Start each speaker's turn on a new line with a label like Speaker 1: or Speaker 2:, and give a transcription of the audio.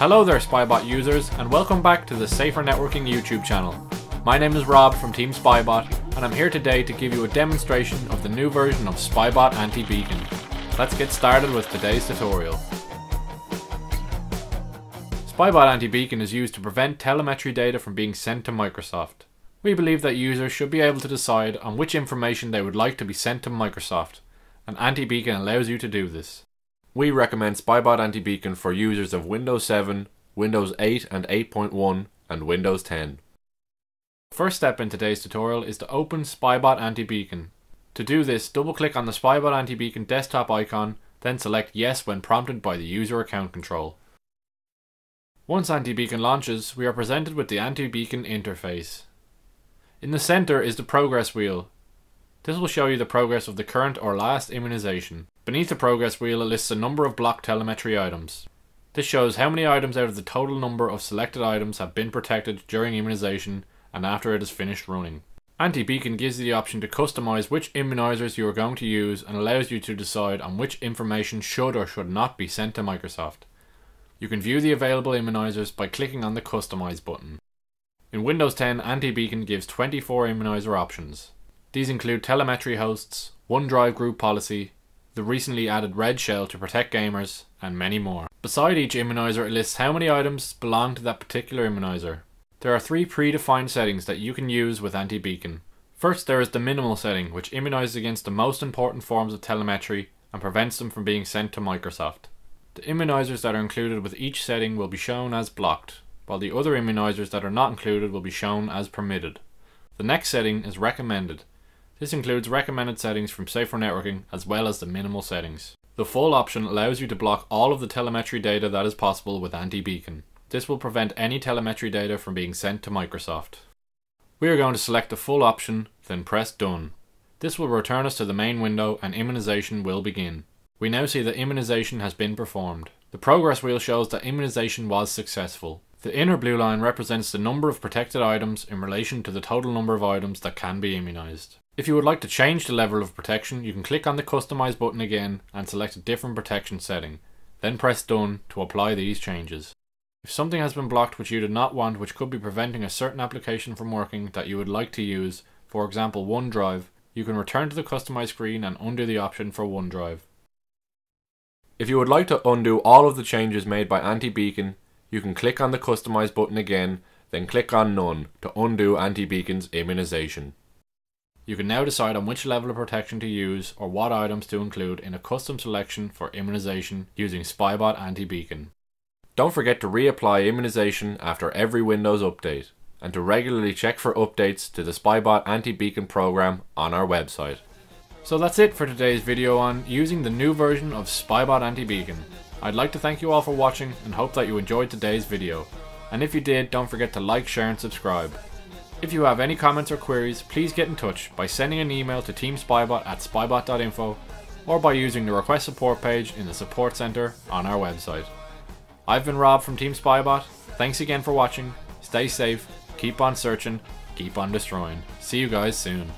Speaker 1: Hello there Spybot users and welcome back to the Safer Networking YouTube channel. My name is Rob from Team Spybot and I'm here today to give you a demonstration of the new version of Spybot Anti-Beacon. Let's get started with today's tutorial. Spybot Anti-Beacon is used to prevent telemetry data from being sent to Microsoft. We believe that users should be able to decide on which information they would like to be sent to Microsoft, and Anti-Beacon allows you to do this. We recommend Spybot Anti-Beacon for users of Windows 7, Windows 8 and 8.1, and Windows 10. First step in today's tutorial is to open Spybot Anti-Beacon. To do this, double-click on the Spybot Anti-Beacon desktop icon, then select Yes when prompted by the user account control. Once Anti-Beacon launches, we are presented with the Anti-Beacon interface. In the center is the progress wheel. This will show you the progress of the current or last immunization. Beneath the progress wheel it lists a number of block telemetry items. This shows how many items out of the total number of selected items have been protected during immunization and after it is finished running. Anti-Beacon gives you the option to customize which immunizers you are going to use and allows you to decide on which information should or should not be sent to Microsoft. You can view the available immunizers by clicking on the Customize button. In Windows 10, Anti-Beacon gives 24 immunizer options. These include telemetry hosts, OneDrive group policy, the recently added Red Shell to protect gamers, and many more. Beside each immunizer, it lists how many items belong to that particular immunizer. There are three predefined settings that you can use with Anti-Beacon. First, there is the minimal setting, which immunizes against the most important forms of telemetry and prevents them from being sent to Microsoft. The immunizers that are included with each setting will be shown as blocked, while the other immunizers that are not included will be shown as permitted. The next setting is recommended, this includes recommended settings from Safer Networking as well as the minimal settings. The full option allows you to block all of the telemetry data that is possible with Anti-Beacon. This will prevent any telemetry data from being sent to Microsoft. We are going to select the full option, then press Done. This will return us to the main window and immunization will begin. We now see that immunization has been performed. The progress wheel shows that immunization was successful. The inner blue line represents the number of protected items in relation to the total number of items that can be immunized. If you would like to change the level of protection, you can click on the Customize button again and select a different protection setting. Then press Done to apply these changes. If something has been blocked which you did not want, which could be preventing a certain application from working that you would like to use, for example OneDrive, you can return to the Customize screen and undo the option for OneDrive. If you would like to undo all of the changes made by Anti-Beacon, you can click on the Customize button again, then click on None to undo Anti-Beacon's immunization. You can now decide on which level of protection to use or what items to include in a custom selection for immunization using Spybot Anti-Beacon. Don't forget to reapply immunization after every Windows update and to regularly check for updates to the Spybot Anti-Beacon program on our website. So that's it for today's video on using the new version of Spybot Anti-Beacon. I'd like to thank you all for watching and hope that you enjoyed today's video. And if you did, don't forget to like, share and subscribe. If you have any comments or queries, please get in touch by sending an email to teamspybot at spybot.info or by using the request support page in the support center on our website. I've been Rob from Team Spybot. Thanks again for watching. Stay safe, keep on searching, keep on destroying. See you guys soon.